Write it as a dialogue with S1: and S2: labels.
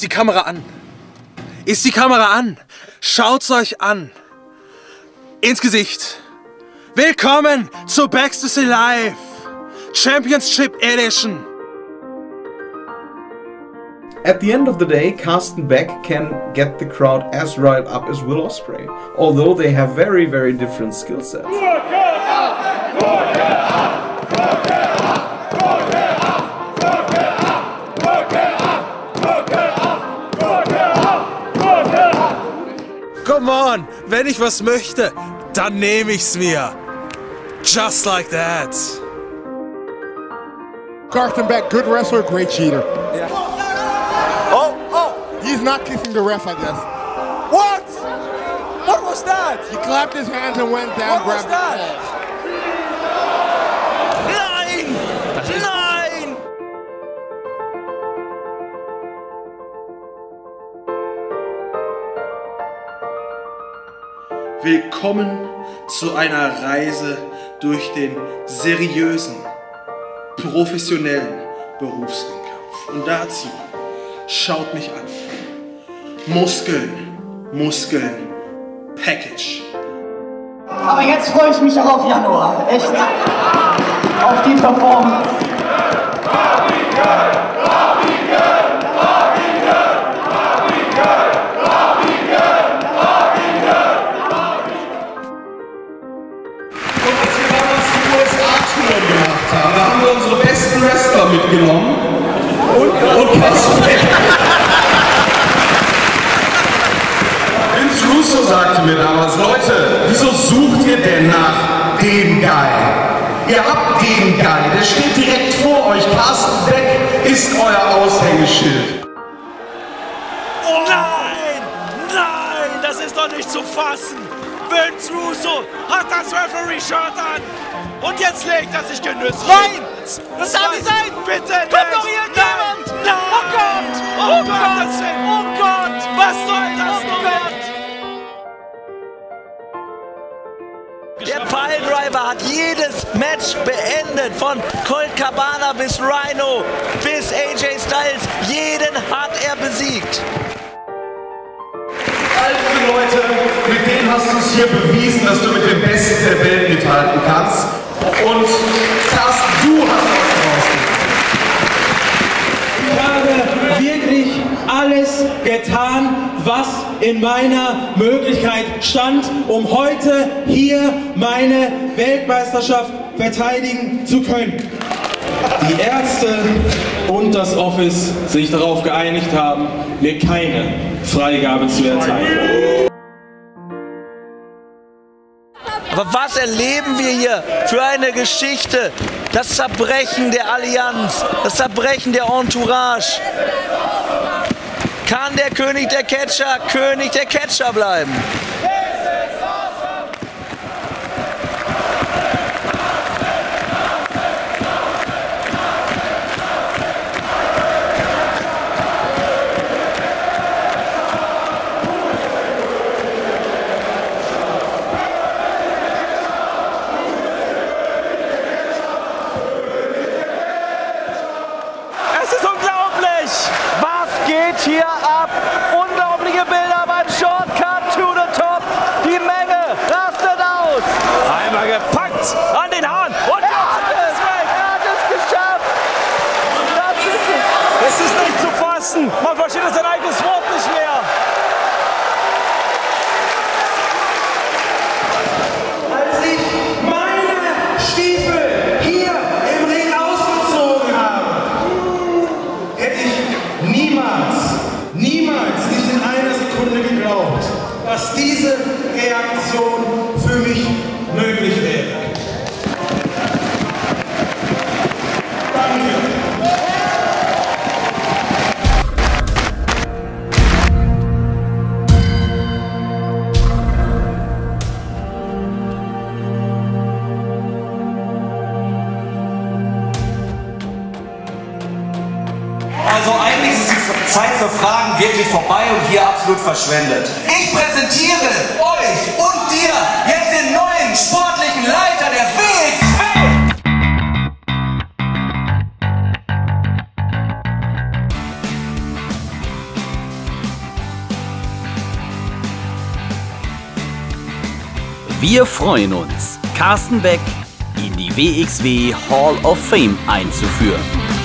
S1: Ist die Kamera an? Ist die Kamera an? Schaut's euch an. Ins Gesicht. Willkommen zu Backstage Live Championship Edition.
S2: At the end of the day, Carsten Beck can get the crowd as riled up as Will Ospreay, although they have very, very different skill sets.
S1: Wenn ich was möchte, dann nehme ich's mir. Just like that.
S3: Carsten Beck, good wrestler, great cheater.
S4: Yeah. Oh, oh!
S3: He's not kissing the ref, I guess.
S4: What? What was that?
S3: He clapped his hands and went down,
S4: What was
S3: grabbed
S4: that?
S1: Willkommen zu einer Reise durch den seriösen, professionellen Berufsringkampf. Und dazu schaut mich an. Muskeln, Muskeln, Package.
S5: Aber jetzt freue ich mich auch auf Januar. Echt. Auf die Performance.
S6: Da haben wir unsere besten Wrestler mitgenommen. Und, und Beck. Vince Russo sagte mir damals, Leute, wieso sucht ihr denn nach dem Guy? Ihr habt den Guy, der steht direkt vor euch. Carsten Beck ist euer Aushängeschild.
S7: Oh nein! Nein! Das ist doch nicht zu fassen! Vince Russo hat das Referee-Shirt an! Jetzt legt er sich genüsslich!
S4: Nein! Das darf nicht sein!
S7: Bitte
S4: Kommt
S7: nicht!
S4: doch irgendjemand!
S7: Nein! Nein!
S4: Oh Gott!
S7: Oh,
S4: Oh Gott!
S7: Willen!
S4: Oh Gott!
S7: Was soll das
S4: Oh? Gott! Der Piledriver hat jedes Match beendet. Von Colt Cabana bis Rhino bis AJ Styles. Jeden hat er besiegt.
S6: Alte Leute, mit denen hast du es hier bewiesen, dass du mit dem Besten der Welt mithalten kannst. Und Carsten, du hast.
S8: Ich habe wirklich alles getan, was in meiner Möglichkeit stand, um heute hier meine Weltmeisterschaft verteidigen zu können. Die Ärzte und das Office sich darauf geeinigt haben, mir keine Freigabe zu erteilen.
S4: Aber was erleben wir hier für eine Geschichte? Das Zerbrechen der Allianz, das Zerbrechen der Entourage. Kann der König der Catcher König der Catcher bleiben?
S7: Hier ab? Unglaubliche Bilder
S9: Zeit für Fragen wirklich vorbei und hier absolut verschwendet. Ich präsentiere euch und dir jetzt den neuen sportlichen Leiter der WXW.
S10: Wir freuen uns, Carsten Beck in die WXW Hall of Fame einzuführen.